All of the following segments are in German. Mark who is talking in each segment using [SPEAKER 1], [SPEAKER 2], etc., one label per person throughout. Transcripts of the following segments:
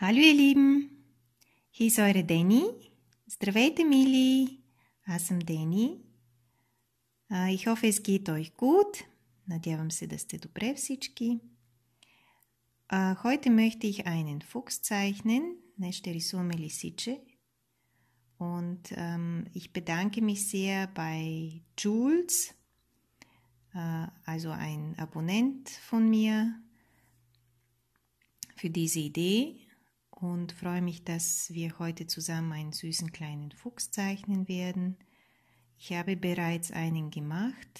[SPEAKER 1] Hallo ihr Lieben, hier ist eure Danny. Здравейте, мили! Аз съм Дени. Ich hoffe, es geht euch gut. Надявам се да сте добре всички. Heute möchte ich einen Fuchs zeichnen. Днес ще рисуваме лисиче. Und ähm, ich bedanke mich sehr bei Jules, äh, also ein Abonnent von mir, für diese Idee und freue mich, dass wir heute zusammen einen süßen kleinen Fuchs zeichnen werden. Ich habe bereits einen gemacht,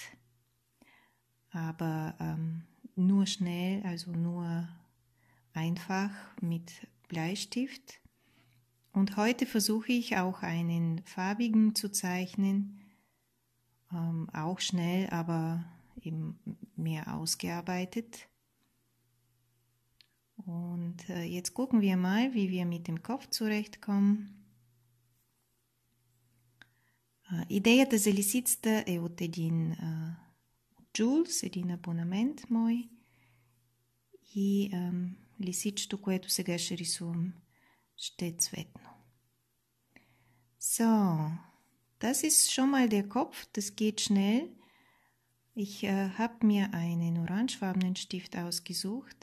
[SPEAKER 1] aber ähm, nur schnell, also nur einfach mit Bleistift. Und heute versuche ich auch einen farbigen zu zeichnen, ähm, auch schnell, aber eben mehr ausgearbeitet. Und äh, jetzt gucken wir mal, wie wir mit dem Kopf zurechtkommen. Идеята за лисицата е от един а, Джулс, един абонамент мой и а, лисичето, което сега ще рисувам, ще е цветно. So, das ist schon mal der Kopf, das geht schnell. Ich äh, habe mir einen orangefarbenen Stift ausgesucht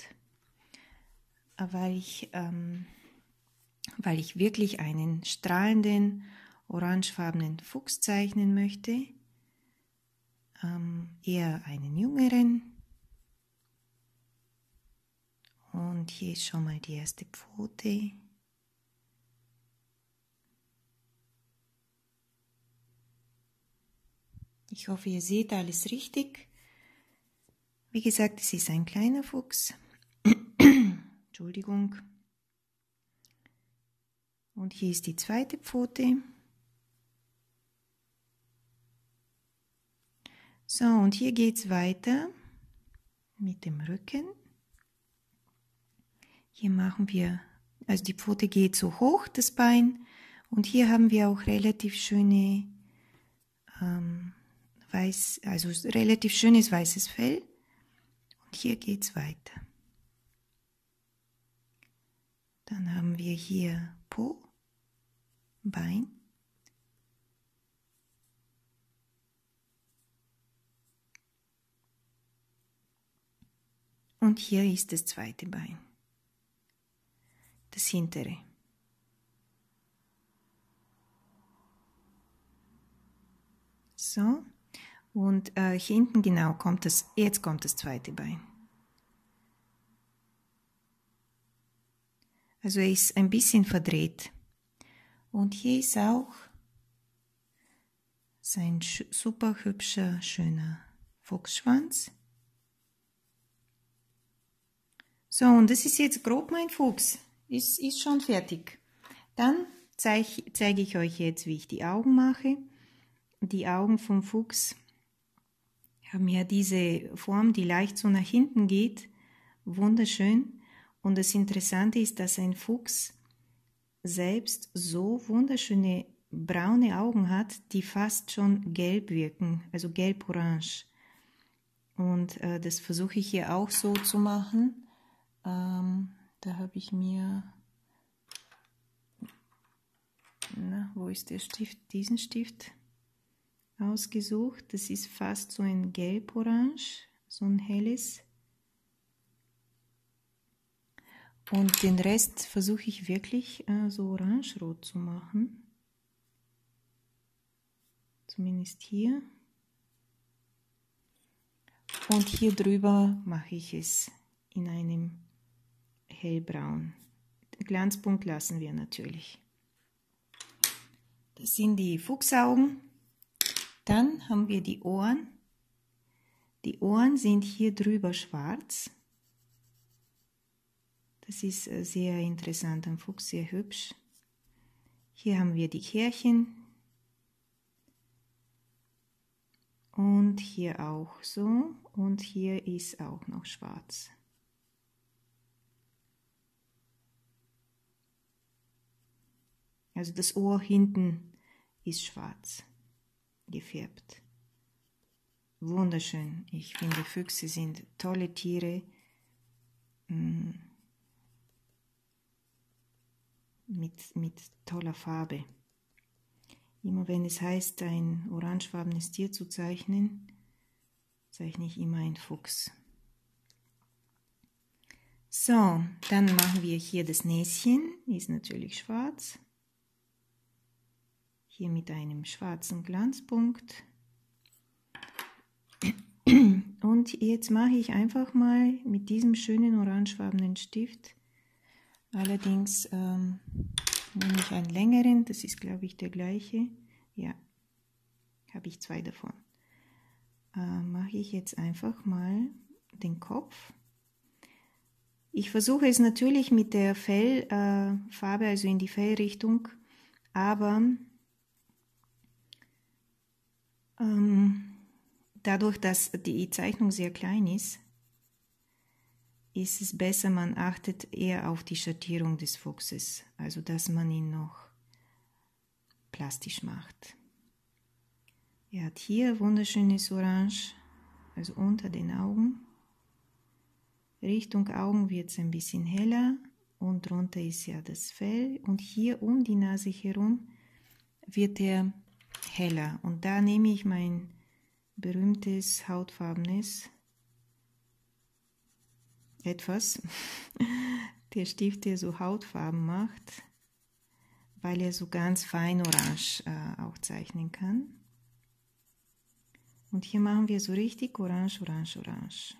[SPEAKER 1] weil ich, ähm, weil ich wirklich einen strahlenden, orangefarbenen Fuchs zeichnen möchte. Ähm, eher einen jüngeren. Und hier ist schon mal die erste Pfote. Ich hoffe, ihr seht alles richtig. Wie gesagt, es ist ein kleiner Fuchs. Entschuldigung. Und hier ist die zweite Pfote. So, und hier geht es weiter mit dem Rücken. Hier machen wir, also die Pfote geht so hoch, das Bein. Und hier haben wir auch relativ schöne, ähm, weiß, also relativ schönes weißes Fell. Und hier geht es weiter. Dann haben wir hier Po, Bein. Und hier ist das zweite Bein, das hintere. So, und äh, hinten genau kommt das, jetzt kommt das zweite Bein. Also er ist ein bisschen verdreht. Und hier ist auch sein super hübscher, schöner Fuchsschwanz. So, und das ist jetzt grob mein Fuchs. Ist, ist schon fertig. Dann zeige zeig ich euch jetzt, wie ich die Augen mache. Die Augen vom Fuchs haben ja diese Form, die leicht so nach hinten geht. Wunderschön. Und das Interessante ist, dass ein Fuchs selbst so wunderschöne braune Augen hat, die fast schon gelb wirken, also gelb-orange. Und äh, das versuche ich hier auch so zu machen. Ähm, da habe ich mir, na, wo ist der Stift? Diesen Stift ausgesucht. Das ist fast so ein gelb-orange, so ein helles. Und den Rest versuche ich wirklich äh, so orange-rot zu machen. Zumindest hier. Und hier drüber mache ich es in einem hellbraun. Den Glanzpunkt lassen wir natürlich. Das sind die Fuchsaugen. Dann haben wir die Ohren. Die Ohren sind hier drüber schwarz. Das ist äh, sehr interessant am Fuchs, sehr hübsch. Hier haben wir die Härchen. Und hier auch so. Und hier ist auch noch schwarz. Also das Ohr hinten ist schwarz gefärbt. Wunderschön. Ich finde Füchse sind tolle Tiere. Mm. Mit, mit toller Farbe. Immer wenn es heißt, ein orangefarbenes Tier zu zeichnen, zeichne ich immer einen Fuchs. So, dann machen wir hier das Näschen, ist natürlich schwarz. Hier mit einem schwarzen Glanzpunkt. Und jetzt mache ich einfach mal mit diesem schönen orangefarbenen Stift, allerdings ähm, nehme ich einen längeren, das ist glaube ich der gleiche, ja, habe ich zwei davon. Äh, mache ich jetzt einfach mal den Kopf. Ich versuche es natürlich mit der Fellfarbe, äh, also in die Fellrichtung, aber ähm, dadurch, dass die Zeichnung sehr klein ist, ist es besser, man achtet eher auf die Schattierung des Fuchses, also dass man ihn noch plastisch macht. Er hat hier wunderschönes Orange, also unter den Augen. Richtung Augen wird es ein bisschen heller und drunter ist ja das Fell und hier um die Nase herum wird er heller und da nehme ich mein berühmtes hautfarbenes etwas, der Stift, der so Hautfarben macht, weil er so ganz fein orange äh, auch zeichnen kann. Und hier machen wir so richtig orange, orange, orange.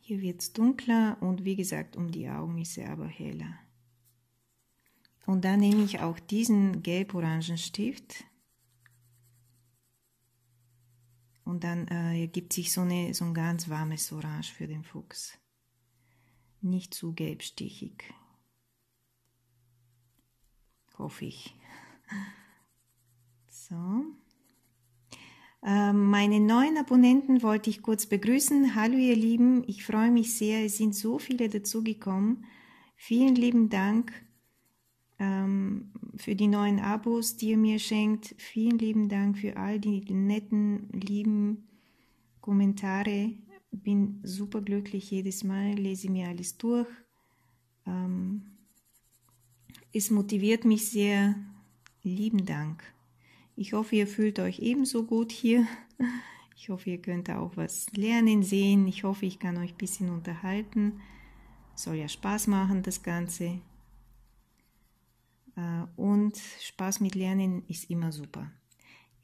[SPEAKER 1] Hier wird es dunkler und wie gesagt, um die Augen ist er aber heller. Und dann nehme ich auch diesen gelb-orangen Stift Und dann äh, ergibt sich so, eine, so ein ganz warmes Orange für den Fuchs. Nicht zu gelbstichig. Hoffe ich. So. Äh, meine neuen Abonnenten wollte ich kurz begrüßen. Hallo ihr Lieben, ich freue mich sehr. Es sind so viele dazugekommen. Vielen lieben Dank ähm, für die neuen Abos, die ihr mir schenkt. Vielen lieben Dank für all die netten, lieben Kommentare. Bin super glücklich jedes Mal, lese mir alles durch. Ähm, es motiviert mich sehr. Lieben Dank. Ich hoffe, ihr fühlt euch ebenso gut hier. Ich hoffe, ihr könnt auch was lernen, sehen. Ich hoffe, ich kann euch ein bisschen unterhalten. Soll ja Spaß machen, das Ganze. Äh, und Spaß mit Lernen ist immer super.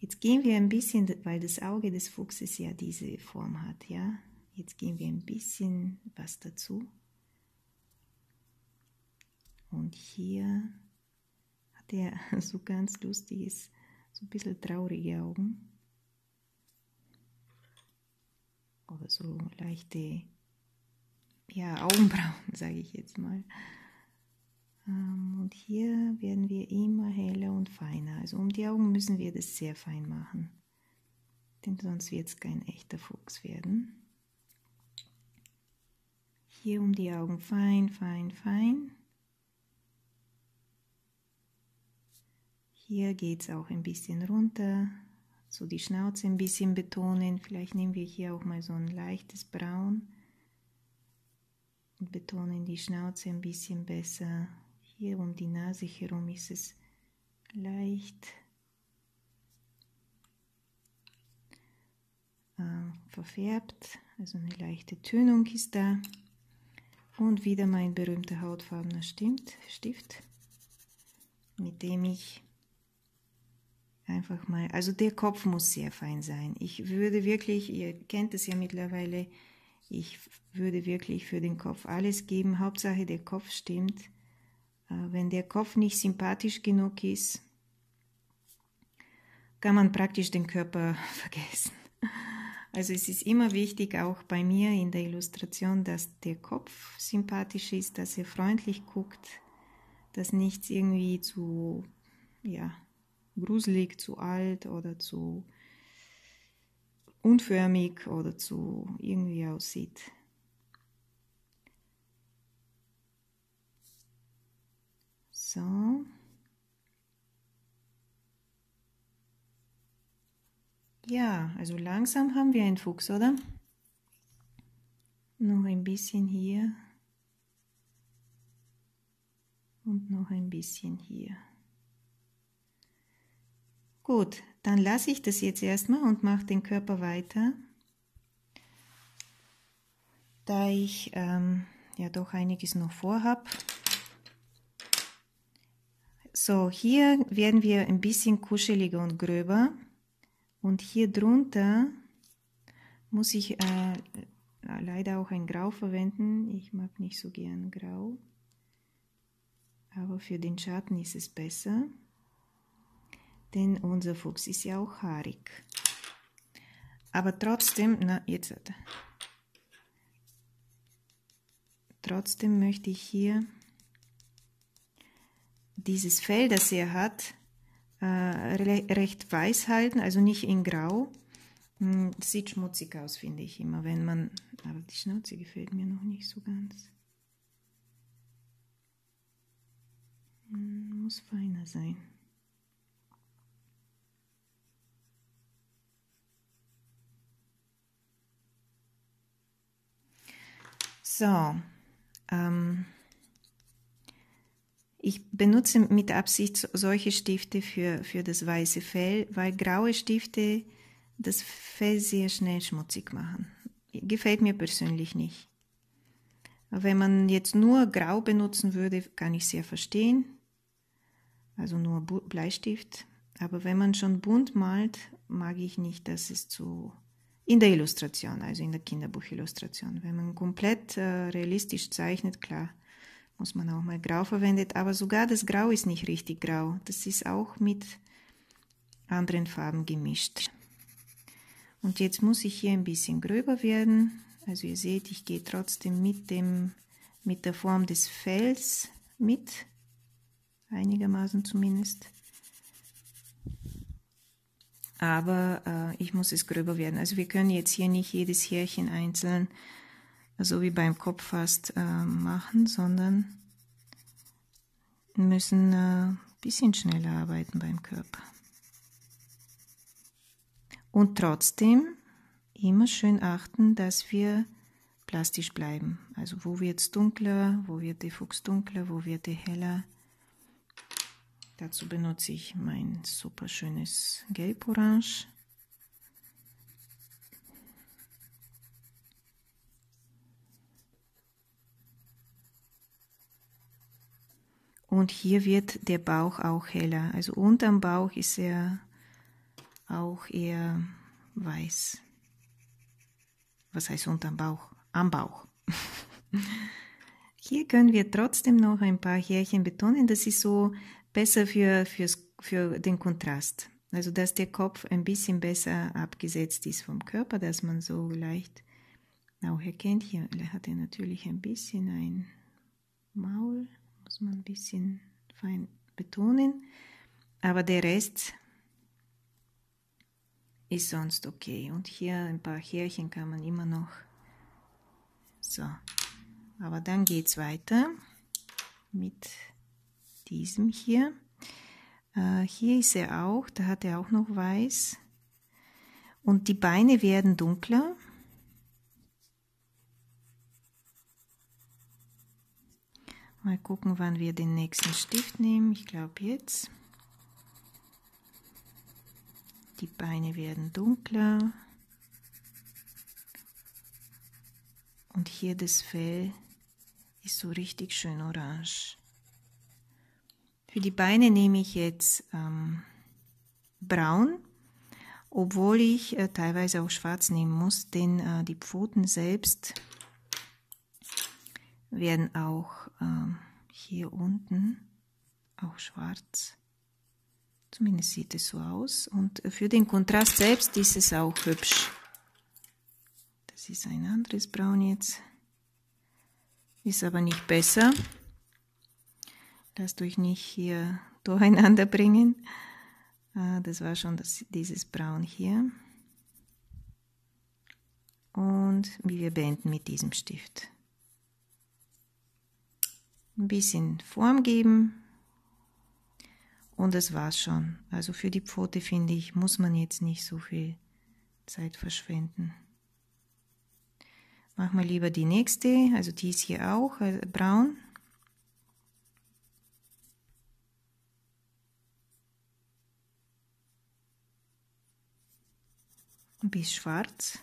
[SPEAKER 1] Jetzt gehen wir ein bisschen, weil das Auge des Fuchses ja diese Form hat, ja. Jetzt gehen wir ein bisschen was dazu. Und hier hat er so ganz lustiges, so ein bisschen traurige Augen. Oder so leichte, ja, Augenbrauen, sage ich jetzt mal. Ähm, und hier werden wir immer heller und feiner. Also um die Augen müssen wir das sehr fein machen. Denn sonst wird es kein echter Fuchs werden. Hier um die Augen fein, fein, fein. Hier geht es auch ein bisschen runter, so die Schnauze ein bisschen betonen. Vielleicht nehmen wir hier auch mal so ein leichtes Braun und betonen die Schnauze ein bisschen besser. Hier um die Nase herum ist es leicht äh, verfärbt, also eine leichte Tönung ist da. Und wieder mein berühmter hautfarbener Stift, mit dem ich einfach mal, also der Kopf muss sehr fein sein. Ich würde wirklich, ihr kennt es ja mittlerweile, ich würde wirklich für den Kopf alles geben. Hauptsache der Kopf stimmt. Äh, wenn der Kopf nicht sympathisch genug ist, kann man praktisch den Körper vergessen. Also es ist immer wichtig, auch bei mir in der Illustration, dass der Kopf sympathisch ist, dass er freundlich guckt, dass nichts irgendwie zu ja, gruselig, zu alt oder zu unförmig oder zu irgendwie aussieht. So. Ja, also langsam haben wir einen Fuchs, oder? Noch ein bisschen hier. Und noch ein bisschen hier. Gut, dann lasse ich das jetzt erstmal und mache den Körper weiter. Da ich ähm, ja doch einiges noch vorhab. So, hier werden wir ein bisschen kuscheliger und gröber. Und hier drunter muss ich äh, leider auch ein Grau verwenden. Ich mag nicht so gern Grau. Aber für den Schatten ist es besser. Denn unser Fuchs ist ja auch haarig. Aber trotzdem, na jetzt, trotzdem möchte ich hier dieses Fell, das er hat, äh, recht weiß halten, also nicht in grau. Hm, das sieht schmutzig aus, finde ich immer, wenn man, aber die Schnauze gefällt mir noch nicht so ganz. Hm, muss feiner sein. So, ähm, ich benutze mit Absicht solche Stifte für, für das weiße Fell, weil graue Stifte das Fell sehr schnell schmutzig machen. Gefällt mir persönlich nicht. Wenn man jetzt nur grau benutzen würde, kann ich sehr verstehen. Also nur Bleistift. Aber wenn man schon bunt malt, mag ich nicht, dass es zu in der Illustration, also in der Kinderbuchillustration. Wenn man komplett äh, realistisch zeichnet, klar, muss man auch mal grau verwendet, aber sogar das Grau ist nicht richtig grau. Das ist auch mit anderen Farben gemischt. Und jetzt muss ich hier ein bisschen gröber werden. Also ihr seht, ich gehe trotzdem mit, dem, mit der Form des Fells mit, einigermaßen zumindest aber äh, ich muss es gröber werden. Also wir können jetzt hier nicht jedes Härchen einzeln, so wie beim Kopf fast, äh, machen, sondern müssen ein äh, bisschen schneller arbeiten beim Körper. Und trotzdem immer schön achten, dass wir plastisch bleiben. Also wo wird es dunkler, wo wird der Fuchs dunkler, wo wird er heller. Dazu benutze ich mein super schönes Gelb-Orange. Und hier wird der Bauch auch heller. Also unterm Bauch ist er auch eher weiß. Was heißt unterm Bauch? Am Bauch. Hier können wir trotzdem noch ein paar Härchen betonen. Das ist so besser für, fürs, für den Kontrast. Also dass der Kopf ein bisschen besser abgesetzt ist vom Körper, dass man so leicht auch erkennt. Hier hat er natürlich ein bisschen ein Maul, muss man ein bisschen fein betonen. Aber der Rest ist sonst okay. Und hier ein paar Härchen kann man immer noch. So, aber dann geht es weiter mit diesem hier. Äh, hier ist er auch, da hat er auch noch weiß. Und die Beine werden dunkler. Mal gucken, wann wir den nächsten Stift nehmen. Ich glaube jetzt. Die Beine werden dunkler. Und hier das Fell ist so richtig schön orange. Für die Beine nehme ich jetzt ähm, braun, obwohl ich äh, teilweise auch schwarz nehmen muss, denn äh, die Pfoten selbst werden auch äh, hier unten auch schwarz. Zumindest sieht es so aus. Und für den Kontrast selbst ist es auch hübsch. Das ist ein anderes Braun jetzt. Ist aber nicht besser. Lasst euch nicht hier durcheinander bringen. Ah, das war schon das, dieses Braun hier. Und wir beenden mit diesem Stift ein bisschen Form geben. Und das war's schon. Also für die Pfote finde ich, muss man jetzt nicht so viel Zeit verschwenden. Machen wir lieber die nächste, also die ist hier auch also braun. Bis schwarz.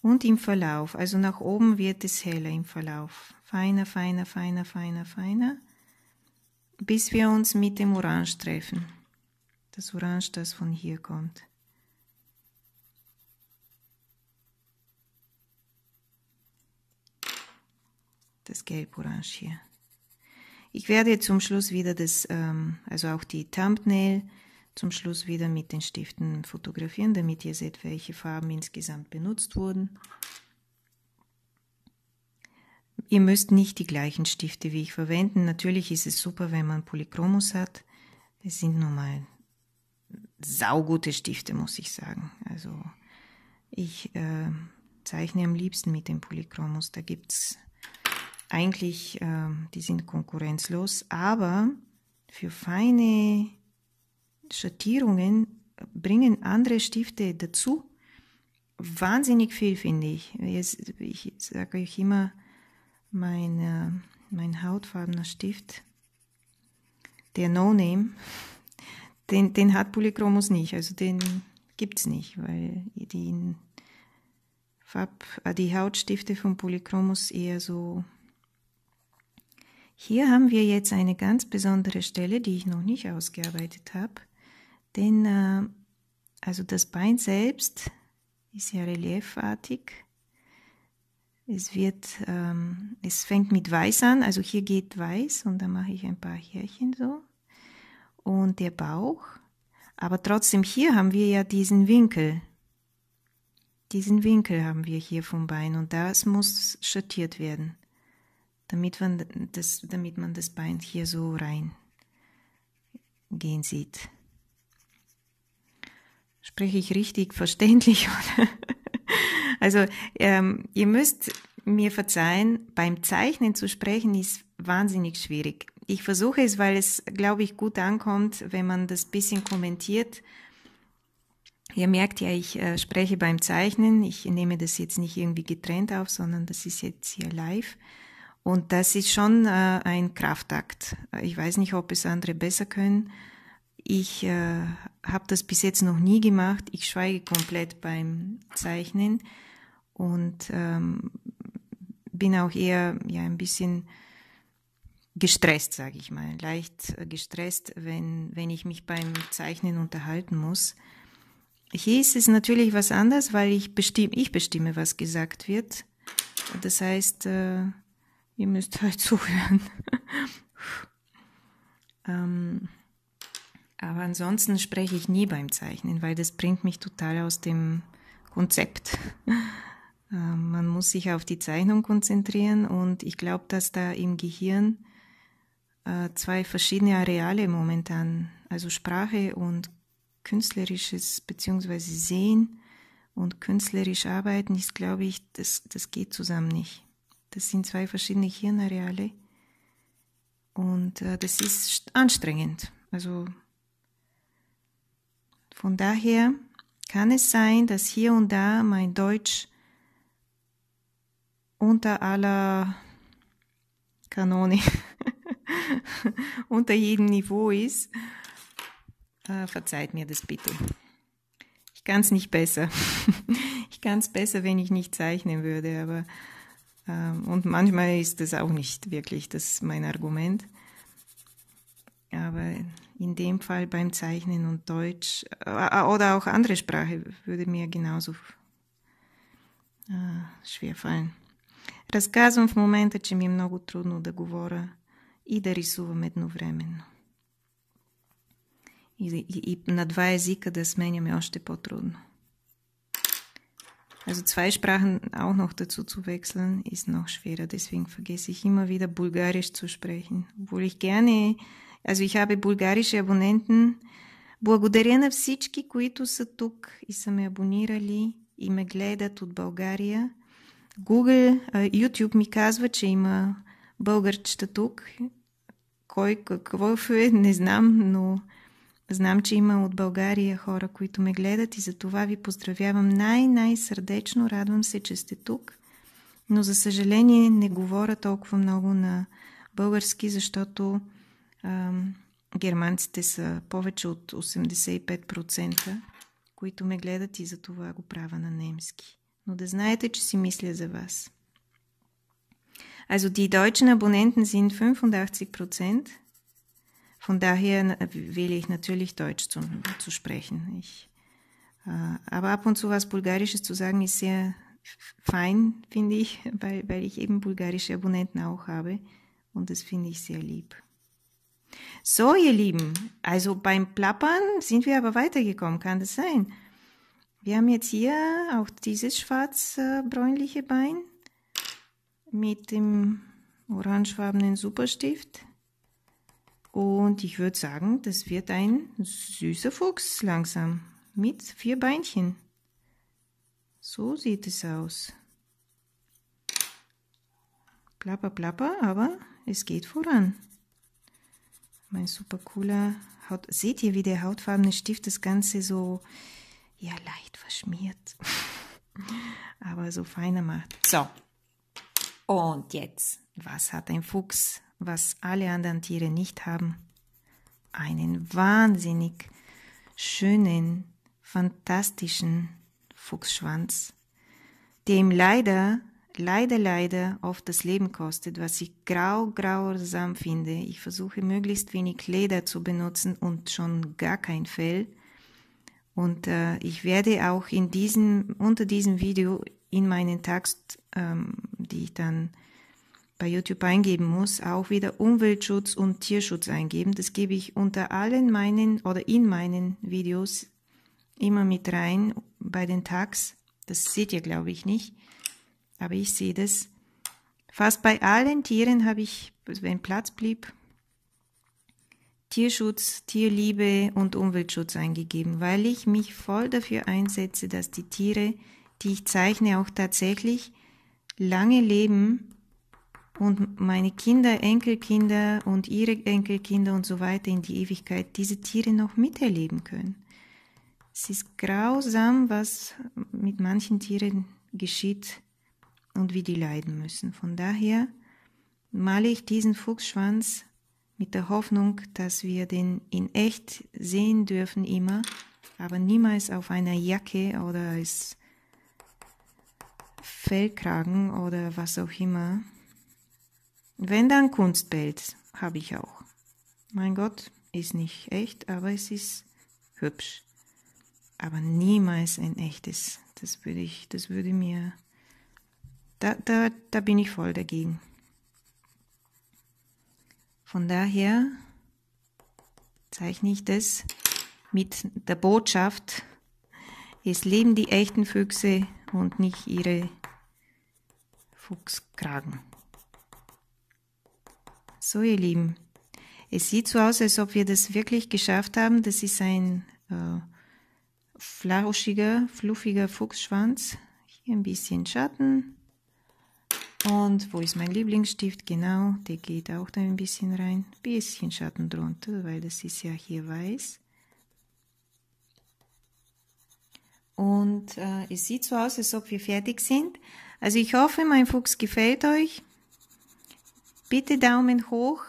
[SPEAKER 1] Und im Verlauf, also nach oben wird es heller im Verlauf. Feiner, feiner, feiner, feiner, feiner, bis wir uns mit dem Orange treffen. Das Orange, das von hier kommt. Das Gelb-Orange hier. Ich werde zum Schluss wieder das, ähm, also auch die Thumbnail, zum Schluss wieder mit den Stiften fotografieren, damit ihr seht, welche Farben insgesamt benutzt wurden. Ihr müsst nicht die gleichen Stifte wie ich verwenden. Natürlich ist es super, wenn man Polychromos hat. Das sind nun mal saugute Stifte, muss ich sagen. Also ich äh, zeichne am liebsten mit dem Polychromos. Da gibt es eigentlich, äh, die sind konkurrenzlos, aber für feine Schattierungen bringen andere Stifte dazu. Wahnsinnig viel, finde ich. Ich sage euch immer, mein, äh, mein hautfarbener Stift, der No Name, den, den hat Polychromos nicht. Also den gibt es nicht, weil die, Farb, äh, die Hautstifte von Polychromos eher so hier haben wir jetzt eine ganz besondere Stelle, die ich noch nicht ausgearbeitet habe. Denn äh, also das Bein selbst ist ja reliefartig. Es wird, ähm, es fängt mit Weiß an, also hier geht Weiß und dann mache ich ein paar Härchen so. Und der Bauch. Aber trotzdem hier haben wir ja diesen Winkel. Diesen Winkel haben wir hier vom Bein und das muss schattiert werden damit man das, damit man das Bein hier so rein gehen sieht. Spreche ich richtig verständlich? also ähm, ihr müsst mir verzeihen, beim Zeichnen zu sprechen ist wahnsinnig schwierig. Ich versuche es, weil es, glaube ich, gut ankommt, wenn man das bisschen kommentiert. Ihr merkt ja, ich äh, spreche beim Zeichnen. Ich nehme das jetzt nicht irgendwie getrennt auf, sondern das ist jetzt hier live. Und das ist schon äh, ein Kraftakt. Ich weiß nicht, ob es andere besser können. Ich äh, habe das bis jetzt noch nie gemacht. Ich schweige komplett beim Zeichnen und ähm, bin auch eher ja ein bisschen gestresst, sage ich mal, leicht gestresst, wenn wenn ich mich beim Zeichnen unterhalten muss. Hier ist es natürlich was anderes, weil ich bestimme, ich bestimme, was gesagt wird. Das heißt, äh, Ihr müsst halt zuhören. ähm, aber ansonsten spreche ich nie beim Zeichnen, weil das bringt mich total aus dem Konzept. ähm, man muss sich auf die Zeichnung konzentrieren und ich glaube, dass da im Gehirn äh, zwei verschiedene Areale momentan, also Sprache und künstlerisches beziehungsweise Sehen und künstlerisch arbeiten, ist, glaube ich, das, das geht zusammen nicht. Das sind zwei verschiedene Hirnareale. Und äh, das ist anstrengend. Also von daher kann es sein, dass hier und da mein Deutsch unter aller Kanone, unter jedem Niveau ist. Äh, verzeiht mir das bitte. Ich kann es nicht besser. ich kann es besser, wenn ich nicht zeichnen würde, aber ähm, und manchmal ist das auch nicht wirklich das mein Argument. Aber in dem Fall beim Zeichnen und Deutsch äh, oder auch andere Sprache würde mir genauso schwer fallen. Разказвам в момента, че ми е много трудно да говоря и да рисувам едновременно. И, и, и на два езика да сменяме още по-трудно. Also zwei Sprachen auch noch dazu zu wechseln, ist noch schwerer. Deswegen vergesse ich immer wieder Bulgarisch zu sprechen. Obwohl ich gerne, also ich habe bulgarische Abonnenten. Благодаря на всички, които са тук и са ме абонирали и ме гледат от България. Google, YouTube ми казва, че има българчета тук. Кой какво е, не знам, но Знам, че има от България хора, които ме гледат и за това ви поздравявам най-най-сърдечно. Радвам се, че сте тук. Но за съжаление не говоря толкова много на български, защото германците са повече от 85%. които ме гледат и за това го правя на немски. Но да знаете, че си мисля за вас. Also die deutschen Abonnenten sind 85 Prozent. Von daher wähle ich natürlich Deutsch zu, zu sprechen. Ich, äh, aber ab und zu was Bulgarisches zu sagen ist sehr fein, finde ich, weil, weil ich eben bulgarische Abonnenten auch habe. Und das finde ich sehr lieb. So, ihr Lieben, also beim Plappern sind wir aber weitergekommen, kann das sein? Wir haben jetzt hier auch dieses schwarz-bräunliche Bein mit dem orangefarbenen Superstift. Und ich würde sagen, das wird ein süßer Fuchs langsam mit vier Beinchen. So sieht es aus. Plapper, plapper, aber es geht voran. Mein super cooler Haut. Seht ihr, wie der hautfarbene Stift das Ganze so, ja, leicht verschmiert. aber so feiner macht. So, und jetzt, was hat ein Fuchs, was alle anderen Tiere nicht haben? Einen wahnsinnig schönen, fantastischen Fuchsschwanz, der ihm leider, leider, leider oft das Leben kostet, was ich grau, grausam finde. Ich versuche möglichst wenig Leder zu benutzen und schon gar kein Fell. Und äh, ich werde auch in diesem, unter diesem Video in meinen Text, ähm, die ich dann bei YouTube eingeben muss, auch wieder Umweltschutz und Tierschutz eingeben. Das gebe ich unter allen meinen oder in meinen Videos immer mit rein bei den Tags. Das seht ihr, glaube ich, nicht. Aber ich sehe das. Fast bei allen Tieren habe ich, wenn Platz blieb, Tierschutz, Tierliebe und Umweltschutz eingegeben, weil ich mich voll dafür einsetze, dass die Tiere die ich zeichne, auch tatsächlich lange leben und meine Kinder, Enkelkinder und ihre Enkelkinder und so weiter in die Ewigkeit diese Tiere noch miterleben können. Es ist grausam, was mit manchen Tieren geschieht und wie die leiden müssen. Von daher male ich diesen Fuchsschwanz mit der Hoffnung, dass wir den in echt sehen dürfen immer, aber niemals auf einer Jacke oder als Fellkragen oder was auch immer. Wenn dann Kunstbild habe ich auch. Mein Gott, ist nicht echt, aber es ist hübsch. Aber niemals ein echtes. Das würde ich, das würde mir, da, da, da bin ich voll dagegen. Von daher zeichne ich das mit der Botschaft, es leben die echten Füchse und nicht ihre Fuchskragen. So, ihr Lieben, es sieht so aus, als ob wir das wirklich geschafft haben. Das ist ein äh, flauschiger, fluffiger Fuchsschwanz. Hier ein bisschen Schatten. Und wo ist mein Lieblingsstift? Genau, der geht auch da ein bisschen rein. Bisschen Schatten drunter, weil das ist ja hier weiß. Und äh, es sieht so aus, als ob wir fertig sind. Also ich hoffe, mein Fuchs gefällt euch. Bitte Daumen hoch.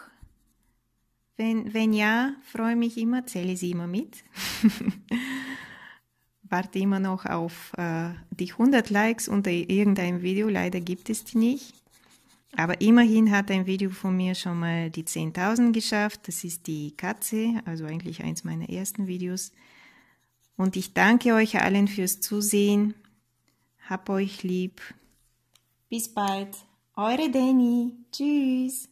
[SPEAKER 1] Wenn, wenn ja, freue mich immer, zähle sie immer mit. Warte immer noch auf äh, die 100 Likes unter irgendeinem Video. Leider gibt es die nicht. Aber immerhin hat ein Video von mir schon mal die 10.000 geschafft. Das ist die Katze, also eigentlich eins meiner ersten Videos. Und ich danke euch allen fürs Zusehen. Hab euch lieb. Bis bald. Eure Danny. Tschüss.